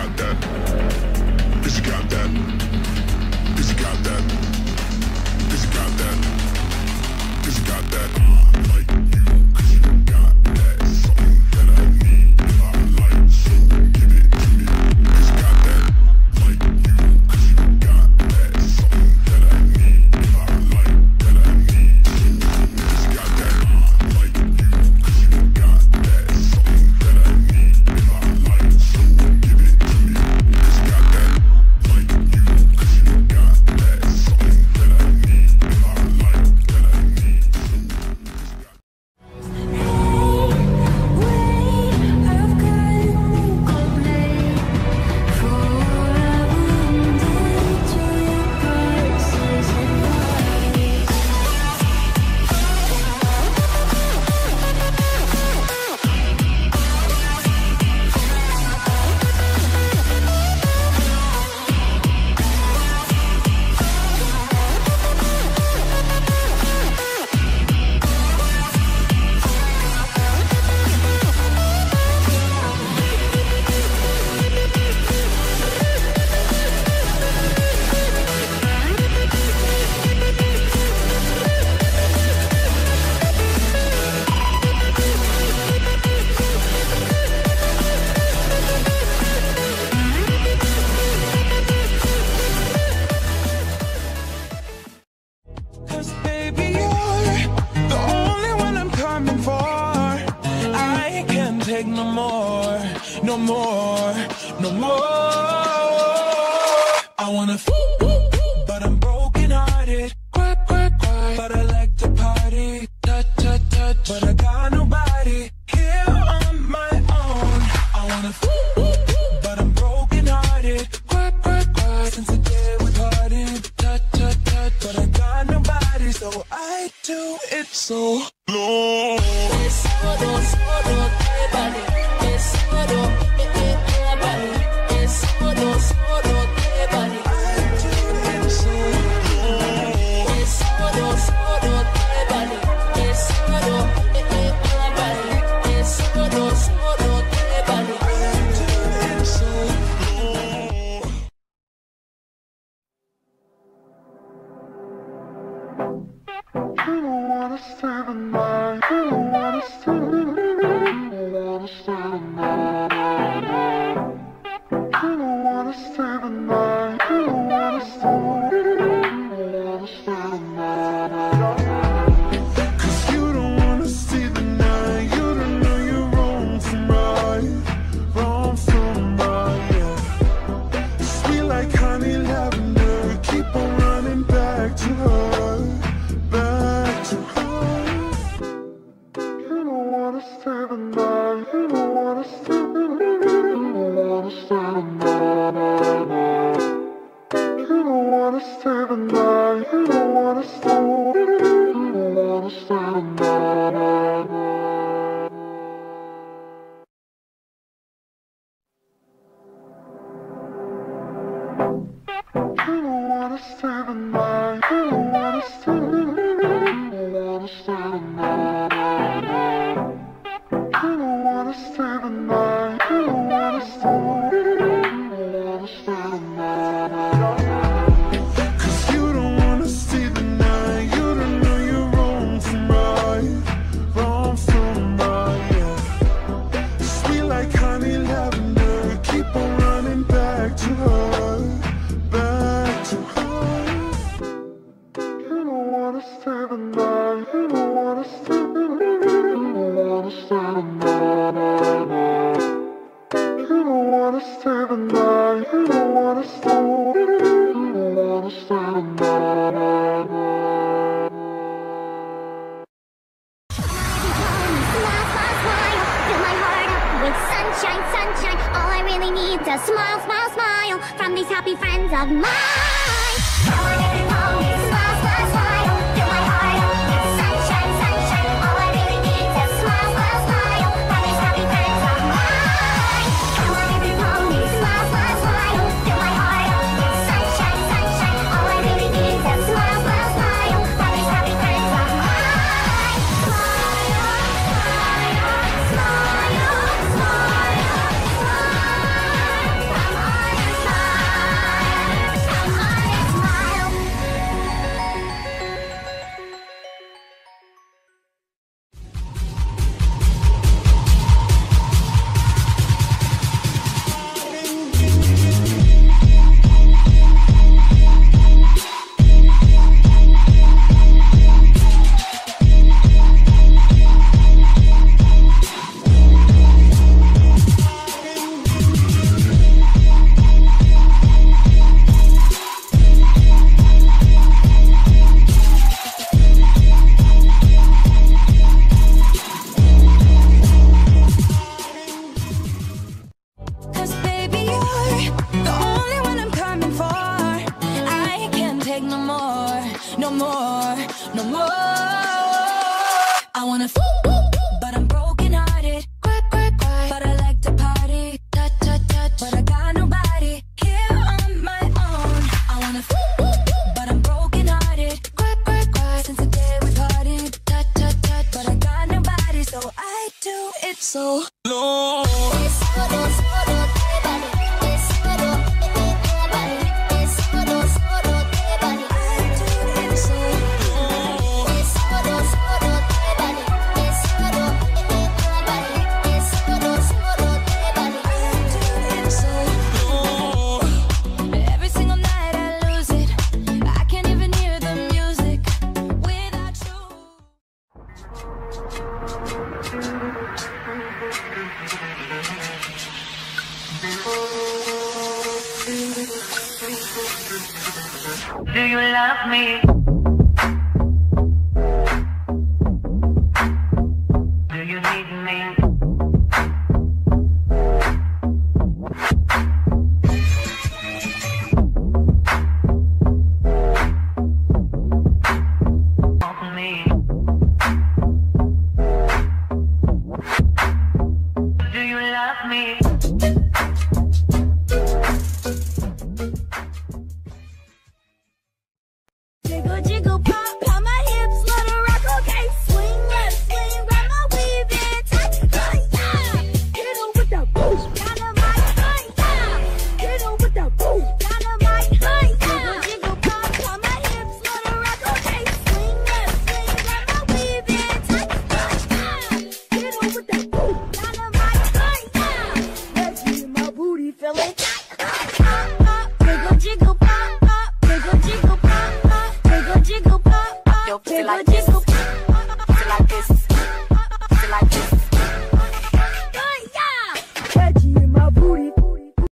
got that? Is it got that? Is it got that? Is it got that? Is it got that? No more. I wanna f, but I'm broken hearted. Cry, cry, cry. But I like to party. Touch, touch, touch. But I got nobody here on my own. I wanna f, but I'm broken hearted. Cry, cry, cry. Since the day we parted. Touch, touch, touch. But I got nobody, so I do it so wanna stay the night. You don't wanna stay. The night. Cause you don't wanna see the night. You don't know you're wrong from right. Wrong from right. Sweet like honey lavender. Keep on running back to her. Back to her. You don't wanna stay the night. You don't wanna stay the night. You don't wanna stay the night. You don't wanna stay. The night You don't wanna stay the night. Stay the night. You don't wanna stay. You don't wanna stay the night. Sunshine, sunshine, all I really need is a smile, smile, smile from these happy friends of mine. I wanna Do you love me?